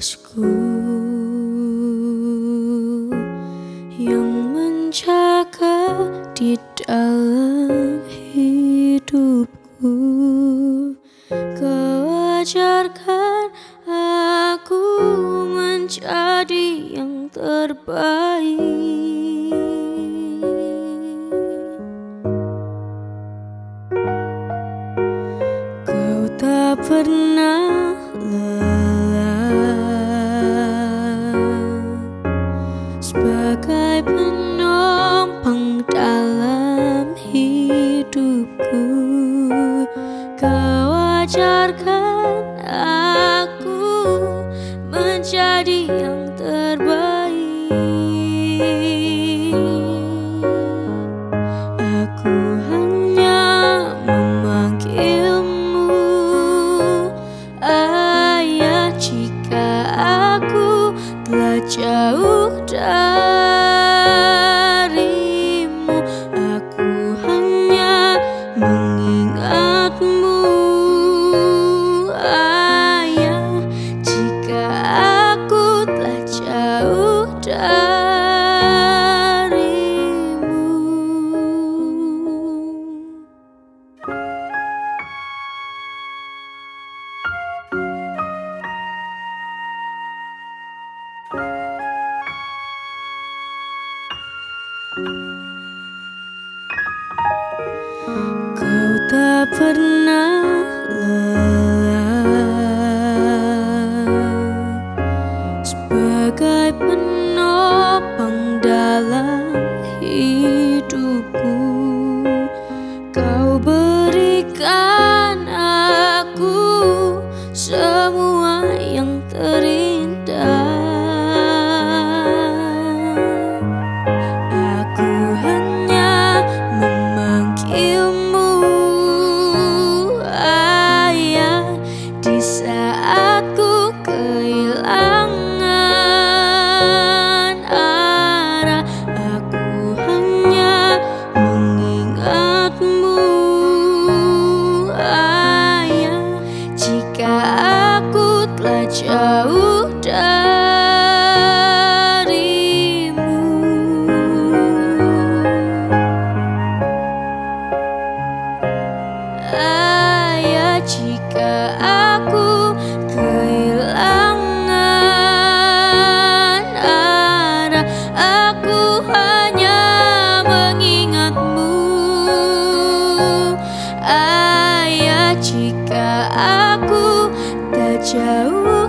kekasihku yang menjaga di dalam hidupku. Kau ajarkan aku menjadi yang terbaik. Kau tak pernah ajarkan aku menjadi yang terbaik. Aku hanya memanggilmu ayah jika aku telah jauh darimu Kau tak pernah lelah sebagai penopang dalam hidupku. Jauh darimu. Ayah jika aku kehilangan arah Aku hanya mengingatmu Ayah jika aku tak jauh